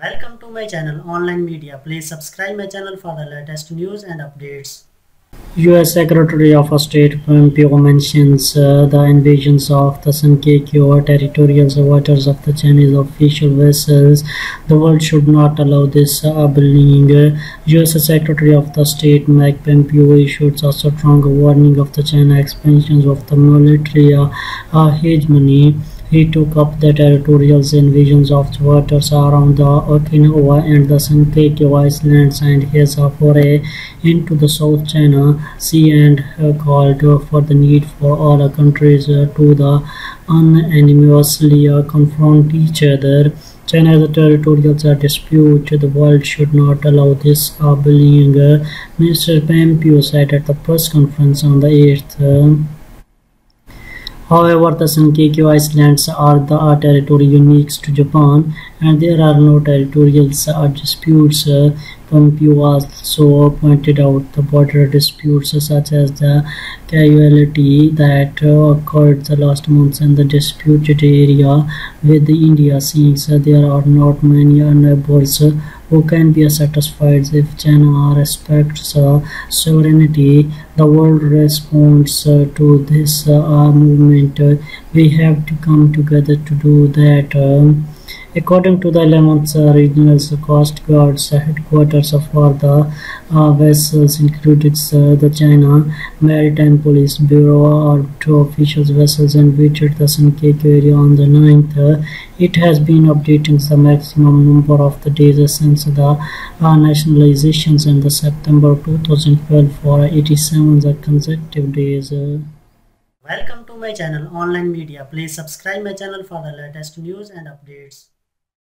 Welcome to my channel Online Media. Please subscribe my channel for the latest news and updates. U.S. Secretary of State Pompeo mentions uh, the invasions of the Senkaku territorial waters of the Chinese official vessels. The world should not allow this uh, bullying. U.S. Secretary of the State Mike Pompeo issued a strong warning of the China expansions of the military uh, uh, hegemony. He took up the territorial invasions of waters around the Okinawa and the Senkaku Islands and his foray into the South China Sea and called for the need for all countries to the unanimously confront each other. China's territorial dispute, the world should not allow this bullying, Mr. Pompeo said at the press conference on the 8th. However, the Senkaku Islands are the territory unique to Japan and there are no territorial uh, disputes. Uh, Pompeo also pointed out the border disputes such as the casualty that uh, occurred the last month in the disputed area with India since there are not many neighbors who can be satisfied if China respects uh, sovereignty. The world responds uh, to this uh, movement. we have to come together to do that. According to the 11th uh, Regional Coast Guard's headquarters for the uh, vessels included uh, the China Maritime Police Bureau or two officials vessels and visited the Senkaku area on the 9th. it has been updating the maximum number of the days since the uh, nationalizations in the September 2012 for 87 consecutive days. Welcome to my channel Online Media. Please subscribe my channel for the latest news and updates.